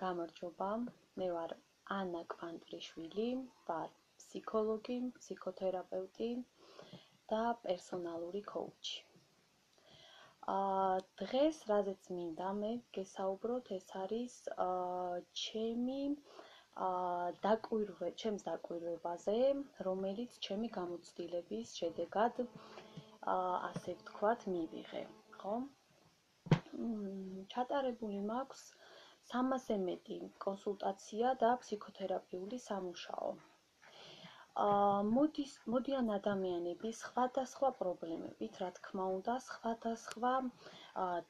გამარჯობა. მე ვარ ანა კვანტრიშვილი, ვარ ფსიქოლოგი, ფსიქოთერაპევტი და პერსონალური კოუჩი. აა დღეს, რაზეც მინდა მე გესაუბროთ, ეს არის აა ჩემი აა დაკვირვე, ჩემს დაკვირვებაზე, რომელიც ჩემი გამოცდილების შედეგად აა ასე ვთქვათ, მივიღე, ხო? მ ჩატარებული მაქვს 300-ზე მეტი კონსულტაცია და ფსიქოთერაპიული სამუშაო. აა მოდის მოდიან ადამიანები სხვადასხვა პრობლემებით, რა თქმა უნდა, სხვადასხვა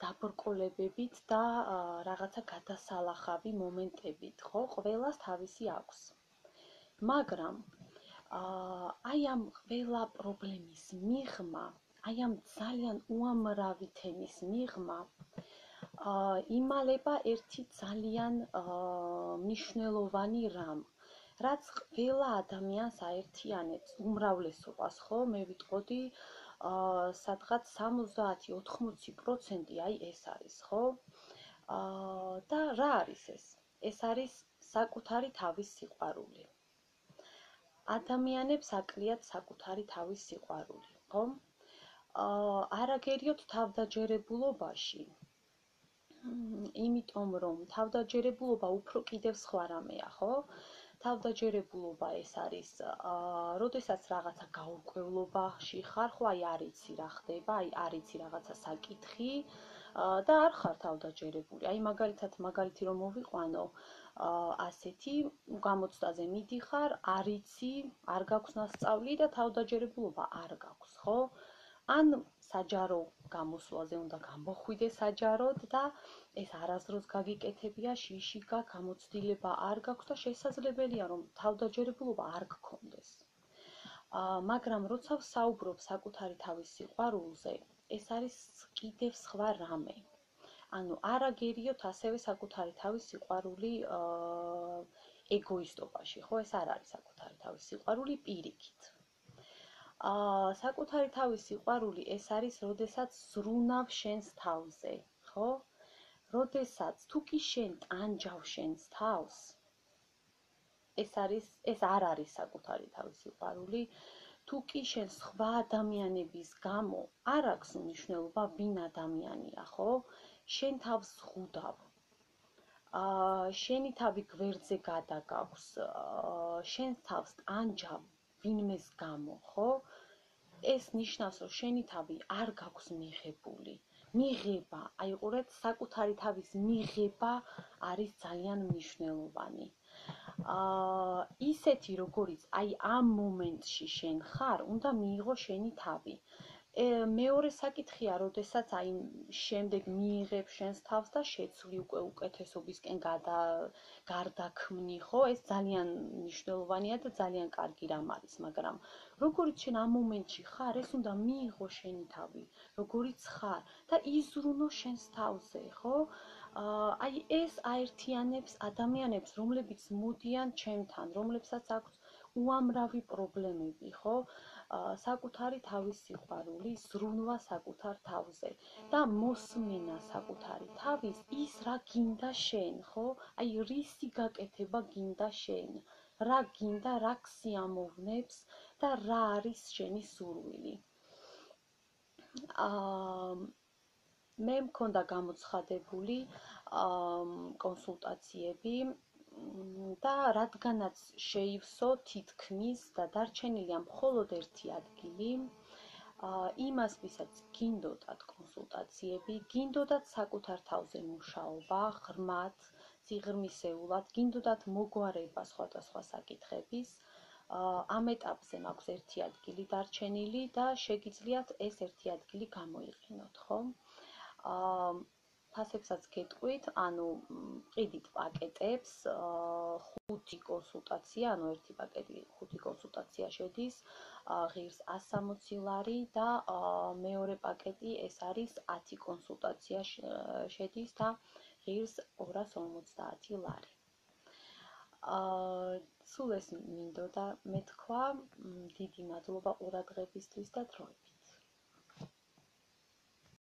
დაბრკოლებებით და რაღაცა გადასალახავი მომენტებით, ხო? ყველას თავისი აქვს. მაგრამ აა აი ამ ყველა პრობლემის მიღმა, აი ამ ძალიან უამრავი თემის მიღმა იმალება ერთი ძალიან მნიშვნელოვანი რამ, რაც ყველა ადამიანს აერთიანებს, უმრავლესობას, ხო, მე ვიტყოდი, აა სადღაც 70-80% აი ეს არის, ხო? აა და რა არის ეს? ეს არის საკუთარი თავის სიყვარული. ადამიანებს აკლიათ საკუთარი თავის სიყვარული, ხო? აა არაგერიოთ თავდაჯერებულობაში, იმიტომ რომ თავდაჯერებულობა უფრო კიდევ სხვა რამეა, ხო? თავდაჯერებულობა ეს არის აა, როდესაც რაღაცა გაურკვევლობაში ხარ, ხო, აი არიცი რა ხდება, აი არიცი რაღაცა საკითხი და არ ხარ თავდაჯერებული. აი მაგალითად, მაგალითი რომ მოვიყვანო, აა ასეთი გამოცდაზე მიდიხარ, არიცი, არ გაქვს მასწავლი და თავდაჯერებულობა არ გაქვს, ხო? ან საჯარო გამოსვლაზე უნდა გამოხვიდე საჯაროდ და ეს არასდროს გაგიკეთებია შიშიკა გამოცდილება არ გაქვს და შესაძლებელია რომ თავდაჯერებულობა არ გქონდეს. აა მაგრამ როცა საუბრობ საკუთარი თავის სიყვარულზე, ეს არის კიდევ სხვა რამე. ანუ არაგერიოთ ასევე საკუთარი თავის სიყვარული აა ეგოისტობაში, ხო, ეს არ არის საკუთარი თავის სიყვარული პირიქით. აა საკუთარი თავის სიყვარული ეს არის, როდესაც ზრუნავ შენს თავზე, ხო? როდესაც თუ კი შენ ტანჯავ შენს თავს, ეს არის, ეს არ არის საკუთარი თავის სიყვარული. თუ კი შენ სხვა ადამიანების გამო არ აქვს მნიშვნელობა ვინ ადამიანია, ხო? შენ თავს ზღუდავ. აა შენი თავი გვერდზე გადაგაქვს, აა შენ თავს ტანჯავ ვინმეს გამო, ხო? ეს ნიშნავს, რომ შენი თავი არ გაქვს მიღებული. მიღება, აი ყურეთ, საკუთარი თავის მიღება არის ძალიან მნიშვნელოვანი. აა ისეთი როგორიც აი ამ მომენტში შენ ხარ, უნდა მიიღო შენი თავი. მეორე საკითხია, როდესაც აი შემდეგ მიიღებ შენს თავს და შეცვლი უკვე უკეთესობისკენ გადა გარდაქმნი, ხო? ეს ძალიან მნიშვნელოვანია და ძალიან კარგი რამ არის, მაგრამ როგორიც შენ ამ მომენტში ხარ, ეს უნდა მიიღო შენი თავი, როგორიც ხარ და იზრუნო შენს თავზე, ხო? აი ეს აერთიანებს ადამიანებს, რომლებიც მოდიან ჩემთან, რომლებსაც აქვს უამრავი პრობლემები, ხო? საკუთარი თავის სიყვარული, ზრუნვა საკუთარ თავზე და მოსმენა საკუთარი თავის ის რა გინდა შენ, ხო? აი რისი გაკეთება გინდა შენ? რა გინდა, რა ქსიამოვნებს და რა არის შენი სურვილი? აა მე მქონდა გამოცხადებული აა კონსულტაციები და რადგანაც შეივსო თითქმის და დარჩენილია მხოლოდ ერთი ადგილი, აა იმას ვისაც გინდოდათ კონსულტაციები, გინდოდათ საკუთარ თავზე მუშაობა, ღრმად, სიღრმისეულად, გინდოდათ მოგვარება სხვადასხვა საკითხების, აა ამ ეტაპზე მაქვს ერთი ადგილი დარჩენილი და შეგიძლიათ ეს ერთი ადგილი გამოიყენოთ, ხო? აა ფასებსაც გეტყვით, ანუ ყიდით პაკეტებს, ხუთი კონსულტაცია, ანუ ერთი პაკეტი ხუთი კონსულტაცია შედის, ღირს 160 ლარი და მეორე პაკეტი ეს არის 10 კონსულტაცია შედის და ღირს 250 ლარი. აა სულ ეს მინდოდა მეთქვა, დიდი მადლობა ყურადღებისთვის და დროებით.